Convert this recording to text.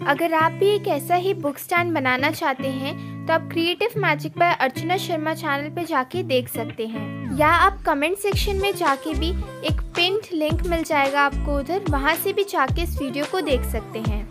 अगर आप भी एक ऐसा ही बुक स्टैंड बनाना चाहते हैं तो आप क्रिएटिव मैजिक पर अर्चना शर्मा चैनल पे जाके देख सकते हैं। या आप कमेंट सेक्शन में जाके भी एक पिंट लिंक मिल जाएगा आपको उधर, वहाँ से भी जाके इस वीडियो को देख सकते हैं।